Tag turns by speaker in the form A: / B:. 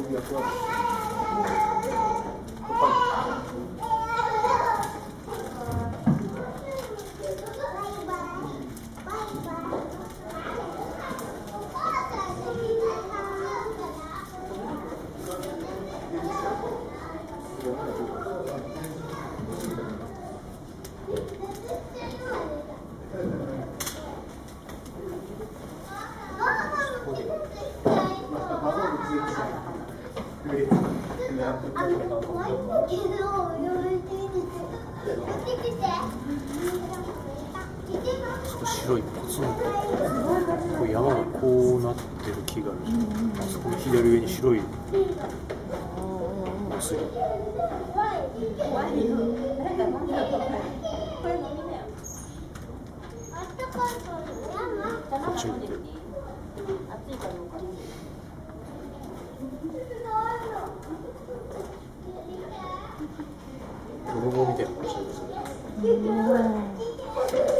A: ouvir agora. Thank you. 白いポツン。とこう山がこうなってる木がある。じゃん、あそこ左上に白いお杉こっち見て。る泥棒みたいな顔してる